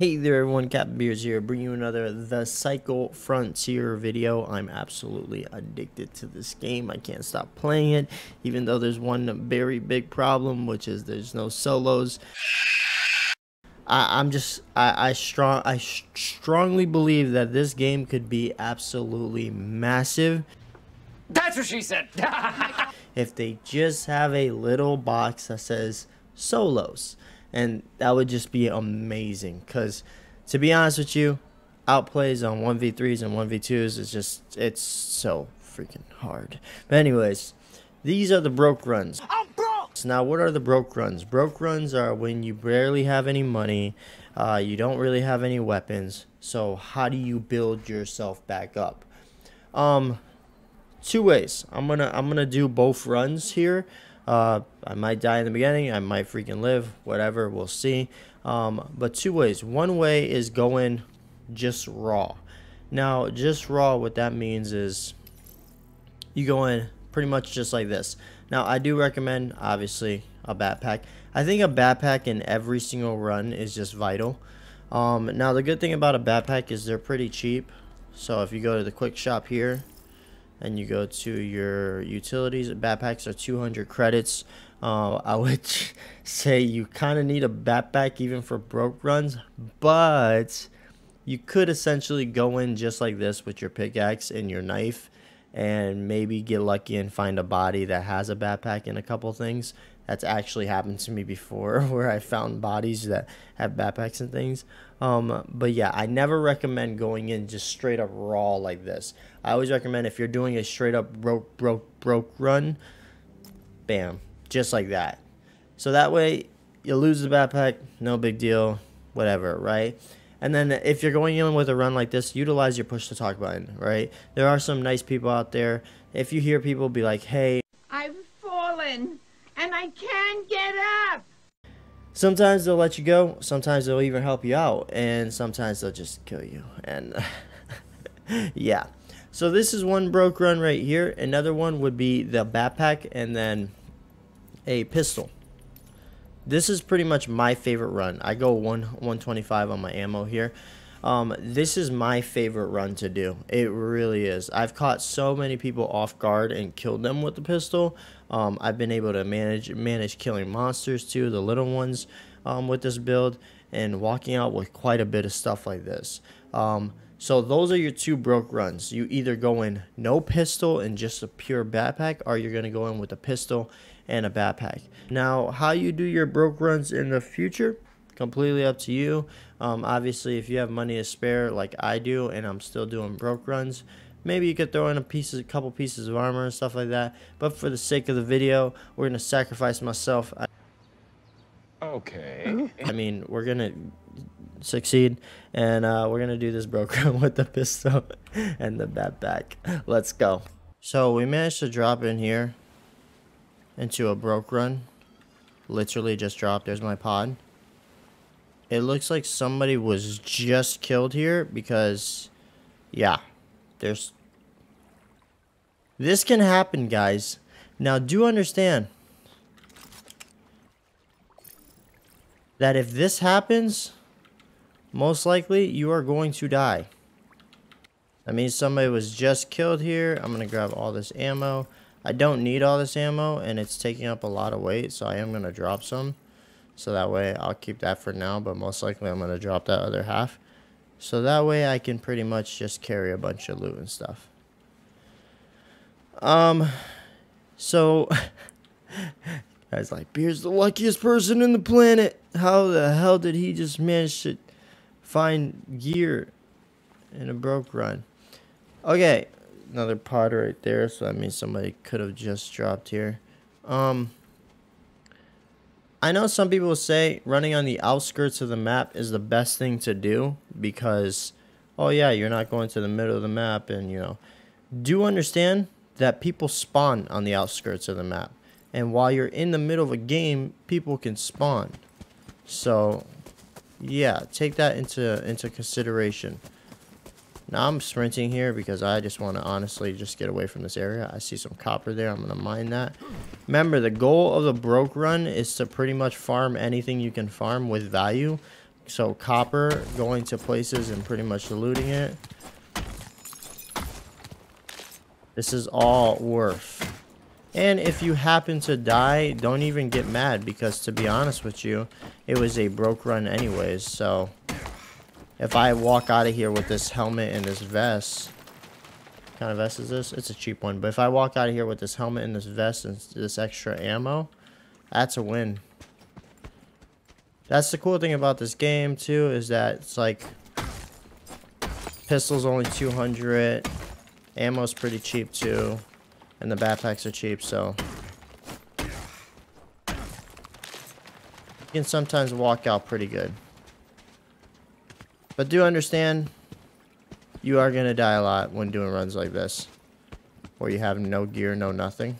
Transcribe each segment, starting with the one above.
Hey there everyone, Captain Beardz here, bringing you another The Cycle Frontier video. I'm absolutely addicted to this game. I can't stop playing it, even though there's one very big problem, which is there's no solos. I, am just, I, I strong, I strongly believe that this game could be absolutely massive. That's what she said. if they just have a little box that says solos and that would just be amazing. Because to be honest with you, outplays on one v threes and one v twos is just it's so freaking hard. But anyways, these are the broke runs. I'm broke. So now, what are the broke runs? Broke runs are when you barely have any money, uh, you don't really have any weapons. So how do you build yourself back up? Um, two ways. I'm gonna I'm gonna do both runs here. Uh, I might die in the beginning. I might freaking live. Whatever. We'll see. Um, but two ways. One way is going just raw. Now, just raw, what that means is you go in pretty much just like this. Now, I do recommend, obviously, a backpack. I think a backpack in every single run is just vital. Um, now, the good thing about a backpack is they're pretty cheap. So if you go to the quick shop here, and you go to your utilities backpacks are 200 credits. Uh, I would say you kind of need a backpack even for broke runs but you could essentially go in just like this with your pickaxe and your knife and maybe get lucky and find a body that has a backpack and a couple things that's actually happened to me before where I found bodies that have backpacks and things. Um, but yeah, I never recommend going in just straight up raw like this. I always recommend if you're doing a straight up broke, broke, broke run, bam, just like that. So that way you lose the backpack, no big deal, whatever, right? And then if you're going in with a run like this, utilize your push to talk button, right? There are some nice people out there. If you hear people be like, hey, I've fallen and I can't get up. Sometimes they'll let you go, sometimes they'll even help you out, and sometimes they'll just kill you. And yeah. So this is one broke run right here. Another one would be the backpack and then a pistol. This is pretty much my favorite run. I go one 125 on my ammo here. Um, this is my favorite run to do. It really is. I've caught so many people off guard and killed them with the pistol. Um, I've been able to manage manage killing monsters too, the little ones, um, with this build, and walking out with quite a bit of stuff like this. Um, so those are your two broke runs. You either go in no pistol and just a pure backpack, or you're gonna go in with a pistol and a backpack. Now, how you do your broke runs in the future? completely up to you. Um, obviously, if you have money to spare like I do and I'm still doing broke runs, maybe you could throw in a piece, a couple pieces of armor and stuff like that. But for the sake of the video, we're going to sacrifice myself. Okay. I mean, we're going to succeed and uh, we're going to do this broke run with the pistol and the backpack. Let's go. So we managed to drop in here into a broke run. Literally just dropped. There's my pod. It looks like somebody was just killed here because, yeah, there's... This can happen, guys. Now, do understand that if this happens, most likely you are going to die. That means somebody was just killed here. I'm going to grab all this ammo. I don't need all this ammo, and it's taking up a lot of weight, so I am going to drop some. So that way I'll keep that for now, but most likely I'm going to drop that other half. So that way I can pretty much just carry a bunch of loot and stuff. Um, so, guys like, Beer's the luckiest person in the planet. How the hell did he just manage to find gear in a broke run? Okay, another pod right there, so that means somebody could have just dropped here. Um, I know some people say running on the outskirts of the map is the best thing to do because, oh yeah, you're not going to the middle of the map and, you know, do understand that people spawn on the outskirts of the map. And while you're in the middle of a game, people can spawn. So, yeah, take that into into consideration. Now I'm sprinting here because I just want to honestly just get away from this area. I see some copper there. I'm going to mine that. Remember, the goal of the broke run is to pretty much farm anything you can farm with value. So copper going to places and pretty much looting it. This is all worth. And if you happen to die, don't even get mad because to be honest with you, it was a broke run anyways. So if I walk out of here with this helmet and this vest, kind of vest is this? It's a cheap one. But if I walk out of here with this helmet and this vest and this extra ammo, that's a win. That's the cool thing about this game too, is that it's like pistols only 200, ammo's pretty cheap too, and the backpacks are cheap, so you can sometimes walk out pretty good. But do understand, you are gonna die a lot when doing runs like this, where you have no gear, no nothing.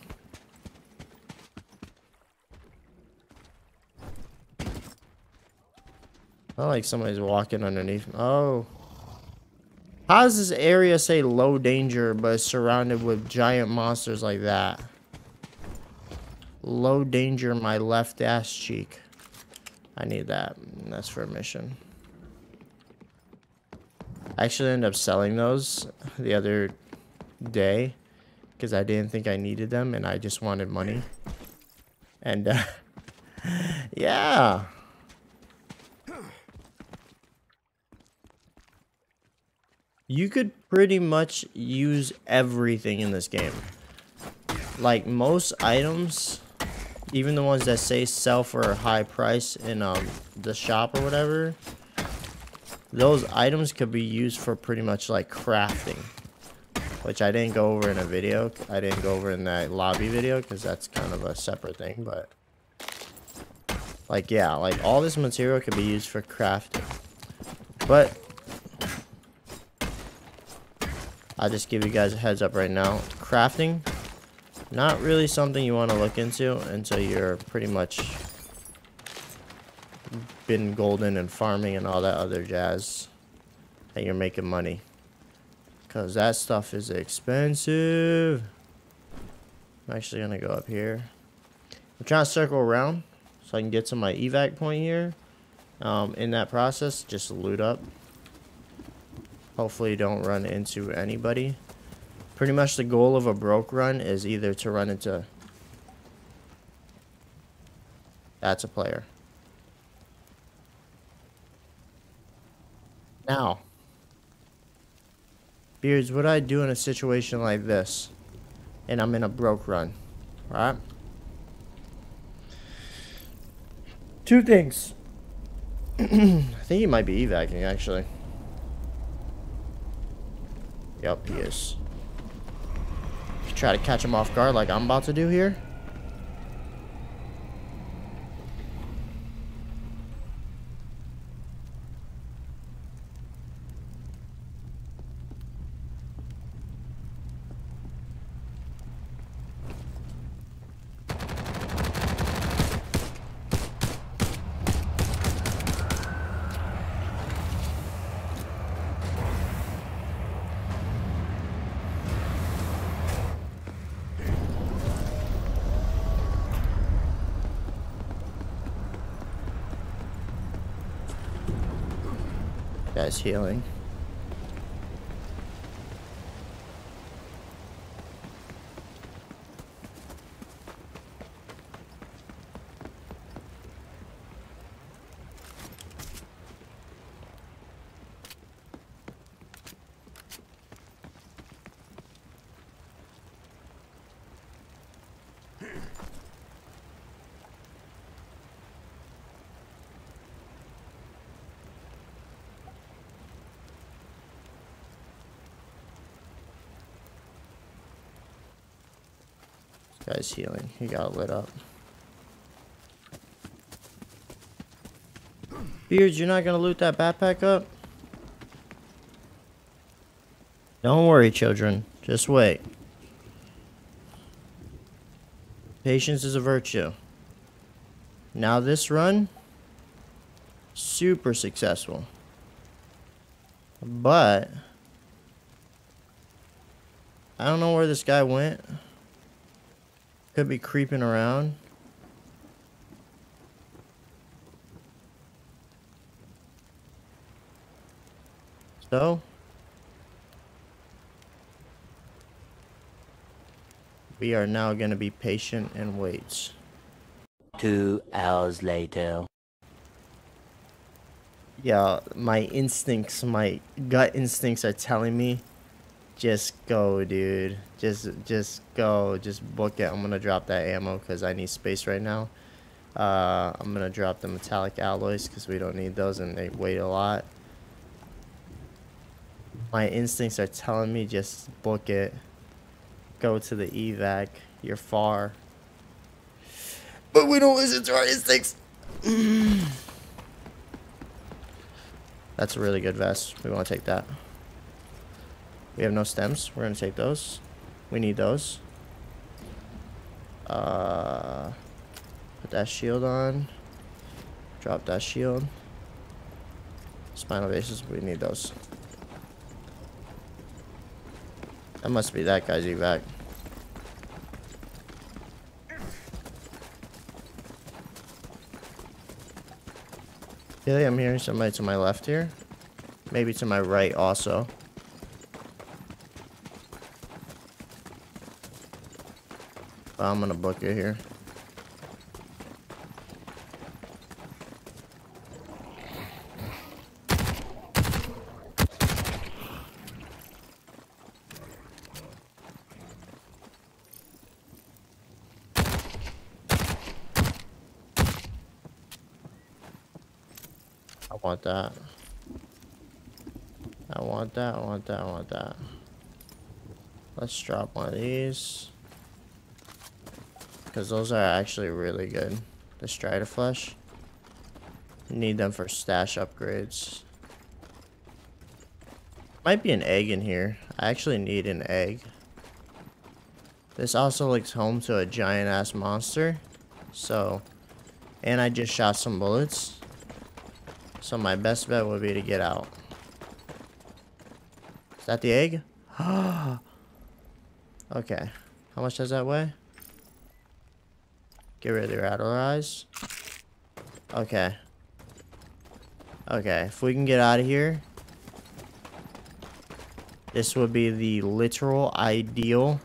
Not like somebody's walking underneath. Oh. How does this area say low danger, but it's surrounded with giant monsters like that? Low danger, my left ass cheek. I need that. That's for a mission. I actually ended up selling those the other day because I didn't think I needed them and I just wanted money. And uh, yeah. you could pretty much use everything in this game. Like most items, even the ones that say sell for a high price in um, the shop or whatever, those items could be used for pretty much like crafting. Which I didn't go over in a video. I didn't go over in that lobby video because that's kind of a separate thing. But like, yeah, like all this material could be used for crafting. But I'll just give you guys a heads up right now. Crafting, not really something you want to look into until you're pretty much been golden and farming and all that other jazz and you're making money. Because that stuff is expensive. I'm actually to go up here. I'm trying to circle around so I can get to my evac point here. Um, in that process, just loot up. Hopefully don't run into anybody. Pretty much the goal of a broke run is either to run into... That's a player. Now. Beards, what do I do in a situation like this? And I'm in a broke run. Right? Two things. I think he might be evacing, actually. Yep, he is. Try to catch him off guard like I'm about to do here. Guy's healing. Guy's healing. He got lit up. Beards, you're not gonna loot that backpack up? Don't worry, children. Just wait. Patience is a virtue. Now this run, super successful. But, I don't know where this guy went. Could be creeping around. So, we are now going to be patient and wait. Two hours later. Yeah, my instincts, my gut instincts are telling me just go, dude. Just just go. Just book it. I'm to drop that ammo cuz I need space right now. Uh, I'm to drop the metallic alloys cuz we don't need those and they weigh a lot. My instincts are telling me just book it. Go to the evac. You're far. But we don't listen to our instincts. That's a really good vest. We want to take that. We have no stems. We're to take those. We need those. Uh, put that shield on. Drop that shield. Spinal bases. We need those. That must be that guy's evac. Yeah, I'm hearing somebody to my left here. Maybe to my right also. I'm gonna book it here. I want that. I want that, I want that, I want that. Let's drop one of these. Because those are actually really good. The Strider Flesh. Need them for stash upgrades. Might be an egg in here. I actually need an egg. This also looks home to a giant ass monster. So, and I just shot some bullets. So my best bet would be to get out. Is that the egg? okay. How much does that weigh? Get rid of your Rattler Eyes. Okay. Okay, if we can get out of here. This would be the literal ideal.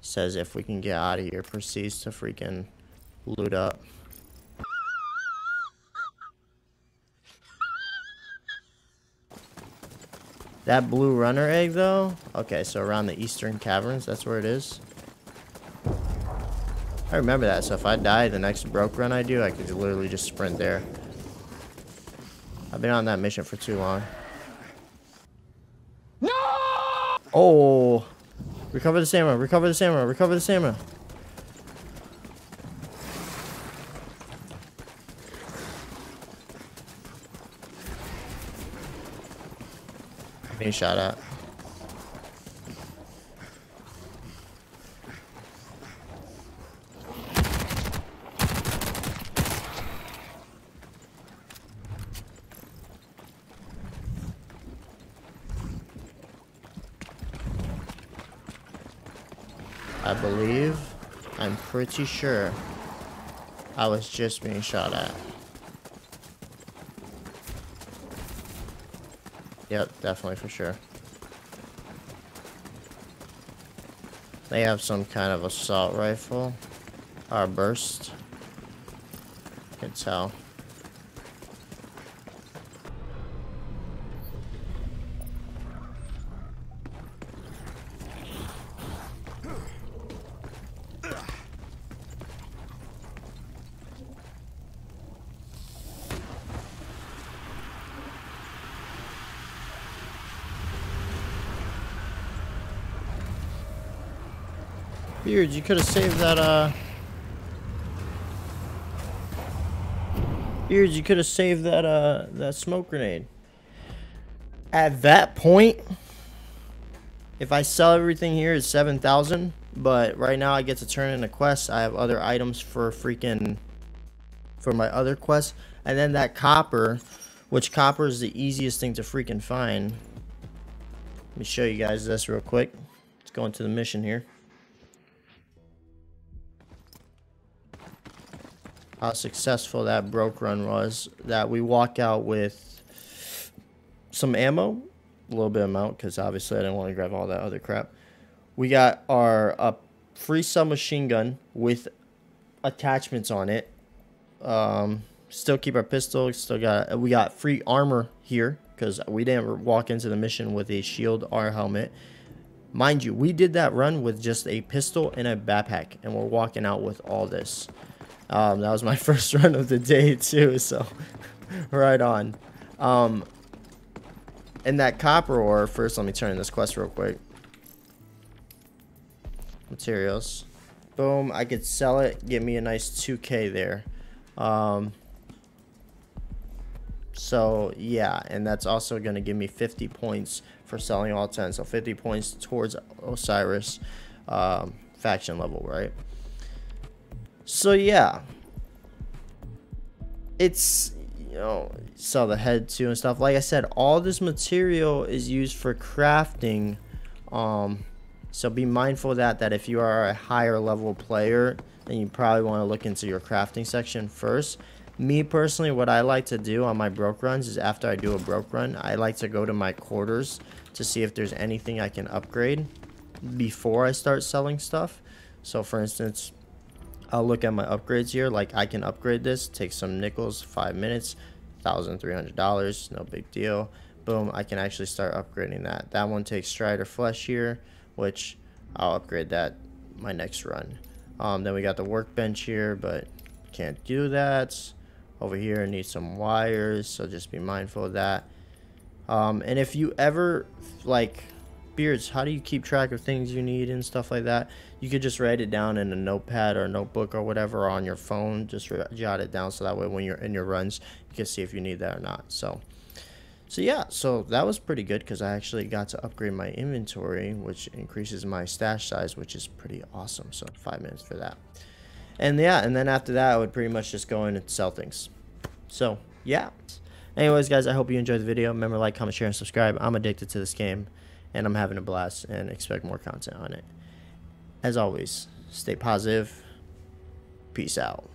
Says if we can get out of here, proceeds to freaking loot up. That blue runner egg, though? Okay, so around the eastern caverns, that's where it is. I remember that, so if I die the next broke run I do, I could literally just sprint there. I've been on that mission for too long. No! Oh! Recover the samurai, recover the samurai, recover the samurai. Being shot at. I believe, I'm pretty sure I was just being shot at. Yep, definitely for sure. They have some kind of assault rifle. Or burst. Can tell. Beard, you could have saved that, uh... Beard, you could have saved that, uh, that smoke grenade. At that point, if I sell everything here, it's 7,000. But right now I get to turn in a quest. I have other items for freaking... For my other quests. And then that copper, which copper is the easiest thing to freaking find. Let me show you guys this real quick. Let's go into the mission here. How successful that broke run was. That we walk out with some ammo, a little bit amount, because obviously I didn't want to grab all that other crap. We got our uh, free submachine gun with attachments on it. Um, still keep our pistol. Still got we got free armor here because we didn't walk into the mission with a shield or helmet. Mind you, we did that run with just a pistol and a backpack, and we're walking out with all this. Um, that was my first run of the day too, so right on. Um, and that copper ore, first let me turn in this quest real quick. Materials. Boom, I could sell it, get me a nice 2k there. Um, so yeah, and that's also going to give me 50 points for selling all 10. So 50 points towards Osiris um, faction level, right? So yeah, it's you know sell the head too and stuff. Like I said, all this material is used for crafting. Um, so be mindful of that. That if you are a higher level player, then you probably want to look into your crafting section first. Me personally, what I like to do on my broke runs is after I do a broke run, I like to go to my quarters to see if there's anything I can upgrade before I start selling stuff. So for instance, I'll look at my upgrades here. Like I can upgrade this, take some nickels, five minutes, $1,300, no big deal. Boom, I can actually start upgrading that. That one takes Strider Flesh here, which I'll upgrade that my next run. Um, then we got the workbench here, but can't do that. Over here, I need some wires, so just be mindful of that. Um, and if you ever, like, beards, how do you keep track of things you need and stuff like that? You could just write it down in a notepad or notebook or whatever on your phone. Just jot it down so that way when you're in your runs, you can see if you need that or not. So, so yeah, so that was pretty good because I actually got to upgrade my inventory, which increases my stash size, which is pretty awesome. So five minutes for that. And yeah, and then after that, I would pretty much just go in and sell things. So yeah. Anyways, guys, I hope you enjoyed the video. Remember, like, comment, share, and subscribe. I'm addicted to this game, and I'm having a blast, and expect more content on it. As always, stay positive. Peace out.